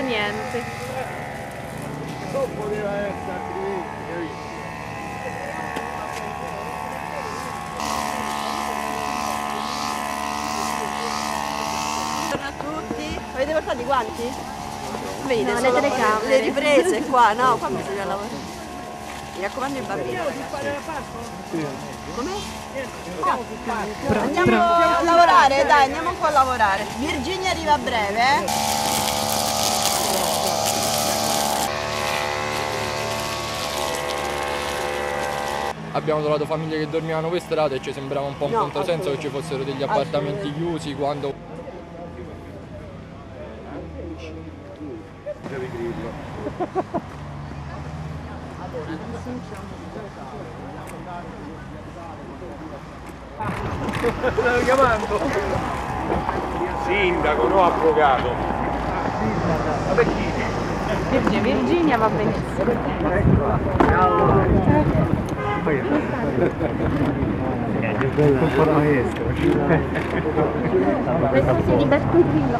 niente. Non poteva essere altrimenti, capito? Buongiorno a tutti. Avete portato i guanti? Vedi, No, le telecamere. Le riprese qua, no, qua bisogna lavorare. Mi raccomando i bambini. Come? Andiamo a lavorare, dai, andiamo un po' a lavorare. Virginia arriva a breve, eh? Abbiamo trovato famiglie che dormivano per strada e ci sembrava un po' un No, controsenso che ci fossero degli appartamenti chiusi quando Devi grillo. Stai chiamando? Sindaco, no avvocato. Ma per chi? Virginia, Virginia va benissimo. Maestro. Questo un grillo.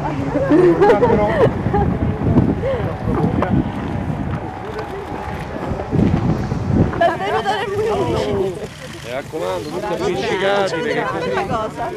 Benvenuta nel Munich. Mi raccomando, tutto appiccicati. Una cosa.